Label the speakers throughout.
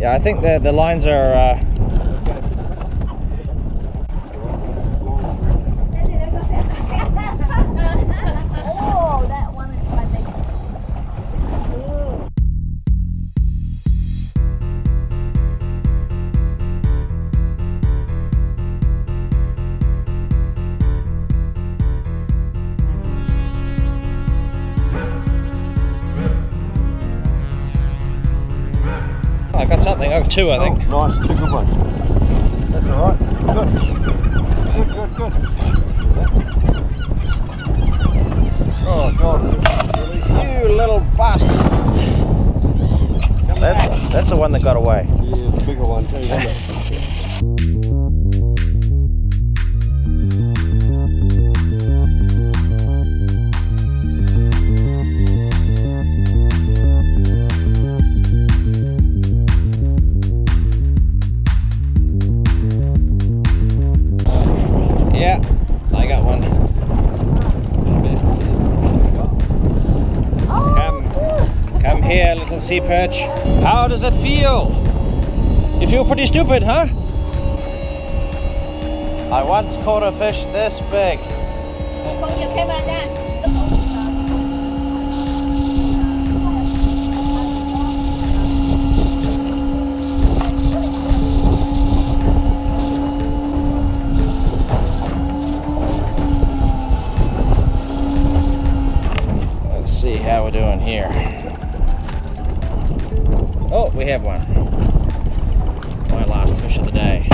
Speaker 1: Yeah, I think the the lines are. Uh, I got something. I got two, I think.
Speaker 2: Oh, nice, two good ones. That's all right. Good. Good, good, good. Oh, God.
Speaker 1: You little bastard! That's that's the one that got away.
Speaker 2: Yeah, the bigger one too,
Speaker 1: sea perch. How does it feel? You feel pretty stupid, huh? I once caught a fish this big.
Speaker 3: Put your camera down.
Speaker 1: Let's see how we're doing here. Oh, we have one. My last fish of the day.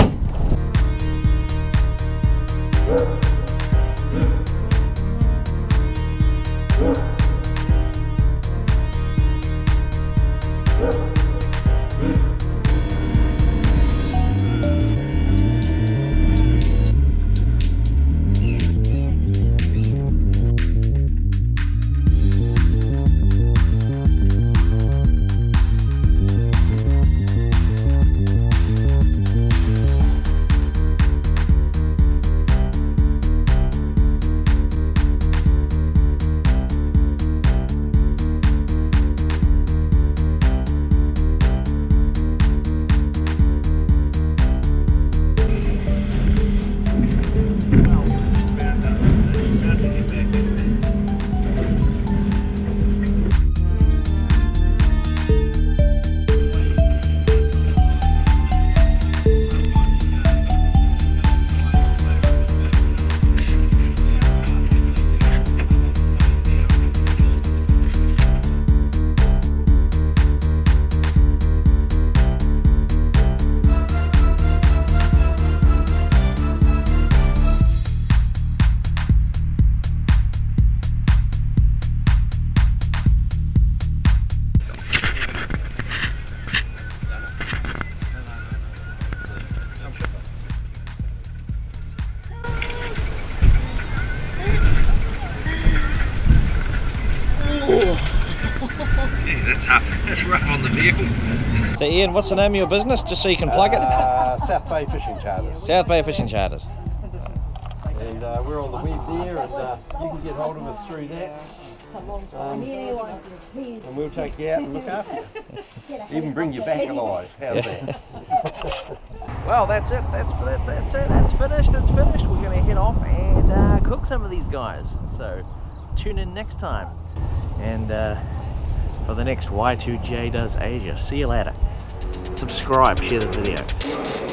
Speaker 2: That's rough. That's rough on the vehicle.
Speaker 1: So Ian, what's the name of your business? Just so you can plug it.
Speaker 2: Uh, South Bay Fishing Charters.
Speaker 1: South Bay Fishing Charters.
Speaker 2: And uh, we're on the web there, and uh, you can get hold of us through that. Um,
Speaker 3: Really want please.
Speaker 2: and we'll take you out and look after you. Even bring you back alive. How's that?
Speaker 1: Well, that's it. That's that, that's it. That's finished. It's finished. We're gonna head off and uh, cook some of these guys. So tune in next time, and uh, for the next Y2J Does Asia. See you later. Subscribe. Share the video.